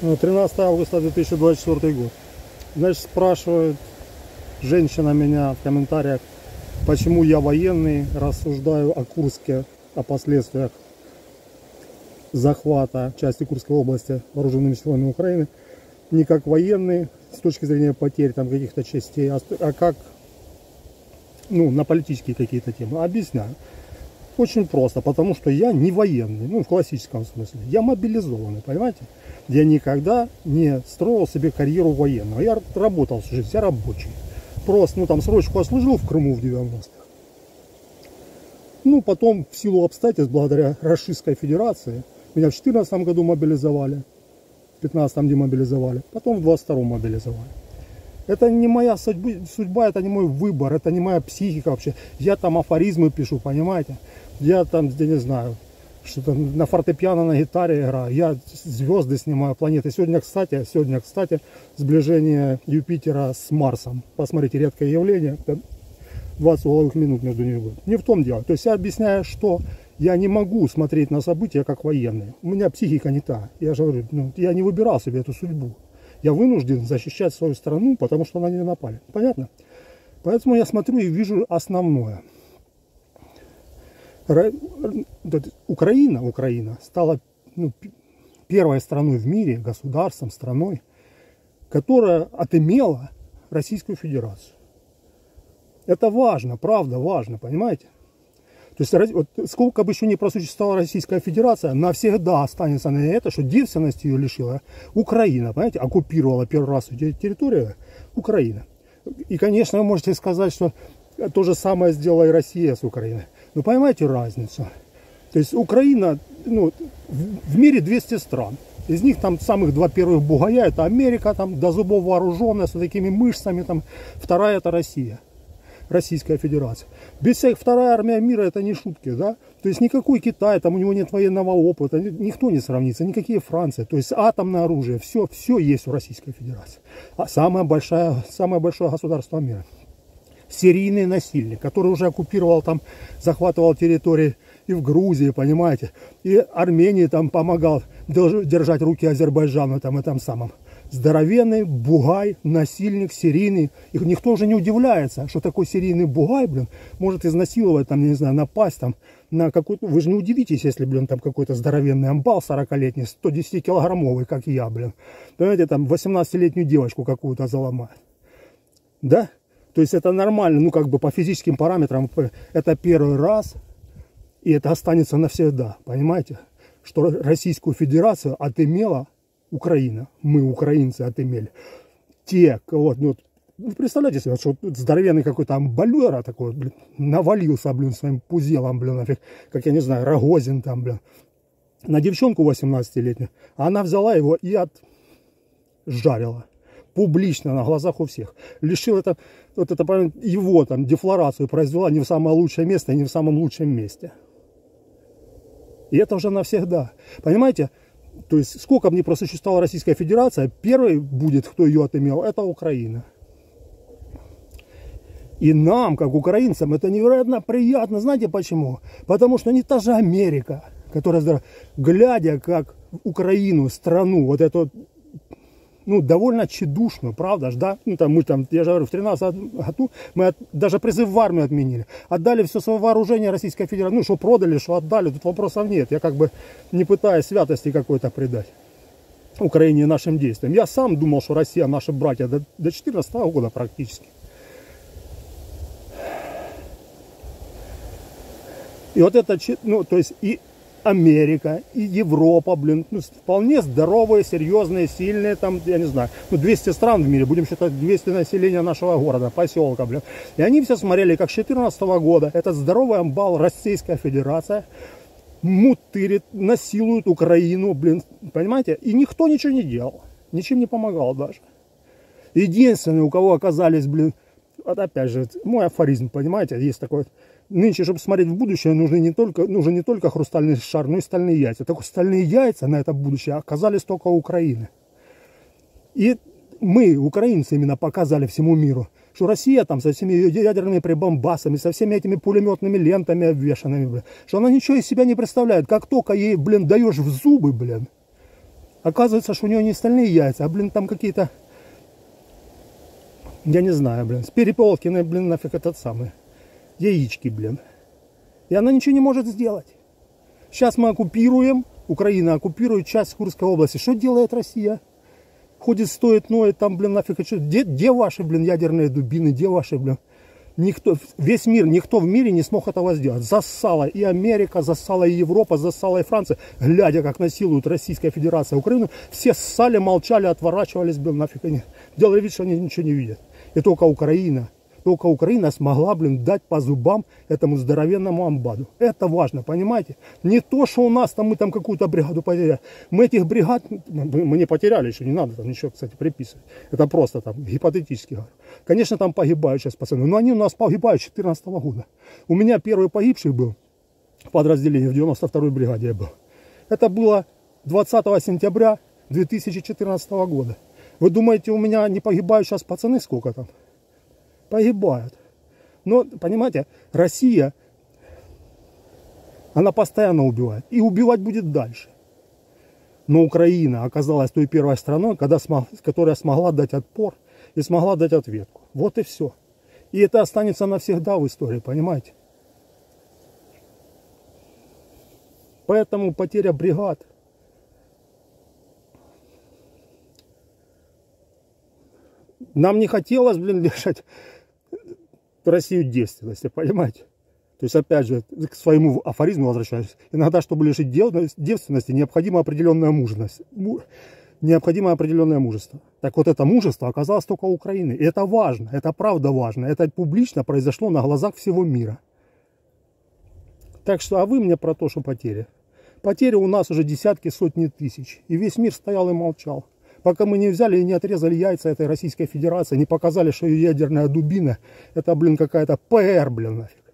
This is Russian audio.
13 августа 2024 год. Значит, спрашивает женщина меня в комментариях, почему я военный, рассуждаю о Курске, о последствиях захвата части Курской области вооруженными силами Украины. Не как военный, с точки зрения потерь там каких-то частей, а, а как ну, на политические какие-то темы. Объясняю. Очень просто, потому что я не военный, ну, в классическом смысле. Я мобилизованный, понимаете? Я никогда не строил себе карьеру военного. Я работал всю жизнь, я рабочий. Просто, ну, там, срочку ослужил в Крыму в 90-х. Ну, потом, в силу обстоятельств, благодаря Российской Федерации, меня в 2014 году мобилизовали, в 15 демобилизовали, потом в 22 мобилизовали. Это не моя судьба, судьба, это не мой выбор, это не моя психика вообще. Я там афоризмы пишу, понимаете? Я там, я не знаю, что-то на фортепиано, на гитаре играю. Я звезды снимаю, планеты. Сегодня, кстати, сегодня, кстати, сближение Юпитера с Марсом. Посмотрите, редкое явление. 20 угловых минут между ними будет. Не в том дело. То есть я объясняю, что я не могу смотреть на события как военные. У меня психика не та. Я же говорю, ну, я не выбирал себе эту судьбу я вынужден защищать свою страну, потому что на нее напали. Понятно? Поэтому я смотрю и вижу основное. Украина, Украина стала ну, первой страной в мире, государством, страной, которая отымела Российскую Федерацию. Это важно, правда, важно, понимаете? То есть вот, сколько бы еще не просуществовала Российская Федерация, навсегда останется на это, что девственность ее лишила Украина, понимаете, оккупировала первый раз территорию Украина. И, конечно, вы можете сказать, что то же самое сделала и Россия с Украиной. Но понимаете разницу? То есть Украина, ну, в мире 200 стран. Из них там самых два первых бугая, это Америка, там до зубов вооруженная, с такими мышцами, там, вторая это Россия. Российская Федерация. Без всех вторая армия мира это не шутки, да? То есть никакой Китай, там у него нет военного опыта, никто не сравнится, никакие Франции. То есть атомное оружие, все, все есть у Российской Федерации. А самое большое, самое большое государство мира. Серийный насильник, который уже оккупировал там, захватывал территории и в Грузии, понимаете, и Армении там помогал держать руки Азербайджану там и там самым здоровенный бугай, насильник, серийный. И никто уже не удивляется, что такой серийный бугай, блин, может изнасиловать, там, не знаю, напасть там на какой-то... Вы же не удивитесь, если, блин, там какой-то здоровенный амбал 40-летний, 110-килограммовый, как я, блин. Понимаете, там 18-летнюю девочку какую-то заломает. Да? То есть это нормально, ну, как бы по физическим параметрам, это первый раз, и это останется навсегда, понимаете? Что Российскую Федерацию отымела Украина. Мы, украинцы, отымели. Те, кого, ну, вы представляете себе, что здоровенный какой-то амбалера такой, блин, навалился, блин, своим пузелом, блин, нафиг, как я не знаю, Рогозин там, блин, на девчонку 18-летнюю. А она взяла его и отжарила. Публично, на глазах у всех. Лишил это, вот это, его там дефлорацию произвела не в самое лучшее место, не в самом лучшем месте. И это уже навсегда. Понимаете? то есть сколько бы ни просуществовала Российская Федерация, первый будет, кто ее отымел, это Украина. И нам, как украинцам, это невероятно приятно. Знаете почему? Потому что не та же Америка, которая, глядя как Украину, страну, вот эту ну, довольно тщедушную, правда ж, да? Ну, там, мы там, я же говорю, в 13 году мы от, даже призыв в армию отменили. Отдали все свое вооружение Российской Федерации. Ну, что продали, что отдали, тут вопросов нет. Я как бы не пытаюсь святости какой-то придать Украине нашим действиям. Я сам думал, что Россия наши братья до, до 14 года практически. И вот это, ну, то есть, и Америка и Европа, блин, ну, вполне здоровые, серьезные, сильные, там, я не знаю, ну, 200 стран в мире, будем считать 200 населения нашего города, поселка, блин. И они все смотрели, как с 2014 года этот здоровый амбал Российская Федерация мутырит, насилует Украину, блин, понимаете? И никто ничего не делал, ничем не помогал даже. Единственные, у кого оказались, блин, вот опять же, мой афоризм, понимаете, есть такой, нынче, чтобы смотреть в будущее, нужны не только, нужен не только хрустальный шар, но и стальные яйца. Так вот, стальные яйца на это будущее оказались только Украины. И мы, украинцы, именно показали всему миру, что Россия там со всеми ядерными прибамбасами, со всеми этими пулеметными лентами обвешанными, блин, что она ничего из себя не представляет. Как только ей, блин, даешь в зубы, блин, Оказывается, что у него не стальные яйца, а, блин, там какие-то, я не знаю, блин, с переполкиной, блин, нафиг этот самый, яички, блин. И она ничего не может сделать. Сейчас мы оккупируем, Украина оккупирует часть Курской области. Что делает Россия? Ходит, стоит, ноет, там, блин, нафиг, где, где ваши, блин, ядерные дубины, где ваши, блин, Никто, весь мир, никто в мире не смог этого сделать. Зассала и Америка, зассала и Европа, зассала и Франция. Глядя, как насилуют Российская Федерация Украину, все ссали, молчали, отворачивались, блин, нафиг они. Делали вид, что они ничего не видят. И только Украина только Украина смогла, блин, дать по зубам этому здоровенному амбаду. Это важно, понимаете? Не то, что у нас там мы там какую-то бригаду потеряли. Мы этих бригад, мы не потеряли еще, не надо там ничего, кстати, приписывать. Это просто там гипотетически говорю. Конечно, там погибают сейчас пацаны, но они у нас погибают с 2014 года. У меня первый погибший был в подразделении в 92-й бригаде я был. Это было 20 сентября 2014 года. Вы думаете, у меня не погибают сейчас пацаны сколько там? Погибают. Но, понимаете, Россия, она постоянно убивает. И убивать будет дальше. Но Украина оказалась той первой страной, когда смог, которая смогла дать отпор и смогла дать ответку. Вот и все. И это останется навсегда в истории, понимаете? Поэтому потеря бригад – нам не хотелось, блин, лишать Россию девственности, понимаете? То есть, опять же, к своему афоризму возвращаюсь. Иногда, чтобы лишить девственности, необходима определенная мужность. Необходимо определенное мужество. Так вот, это мужество оказалось только у Украины. И это важно, это правда важно. Это публично произошло на глазах всего мира. Так что, а вы мне про то, что потери. Потери у нас уже десятки, сотни тысяч. И весь мир стоял и молчал. Пока мы не взяли и не отрезали яйца этой Российской Федерации, не показали, что ее ядерная дубина, это, блин, какая-то ПР, блин, нафиг.